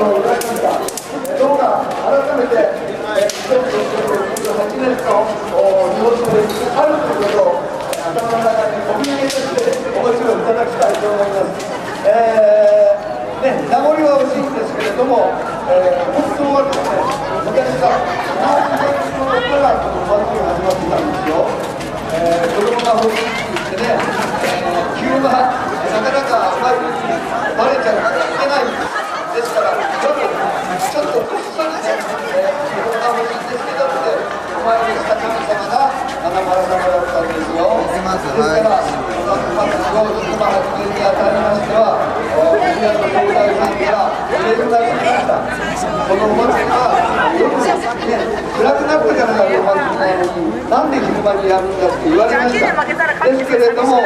をいたしました。どうか改めて、2018年の日本酒歴史があるということを、頭の中にお土産としてお持ちをいただきたいと思います。えー、ね、名残は惜しいんですけれども、えー、本当はですね、昔から花を伝のからこの祭りが始まってたんですよ。えー、子供が欲しいって言ってね、えー、急な、なかなか甘い花丸様だったんですよですからお祭りをずっと始めるにあたりましては宮の兄弟さんから入れるなりましたこのお祭りは夜ね暗くなってからやるお祭りなのになんで昼間にやるんだって言われましたですけれども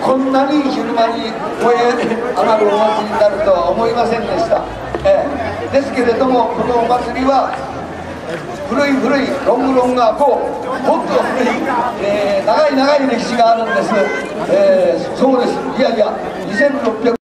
こんなに昼間に燃え上がるお祭りになるとは思いませんでした、ええ、ですけれどもこのお祭りは古い古いロングロングアコーもっと古い、えー、長い長い歴史があるんです、えー、そうです。いやいや2600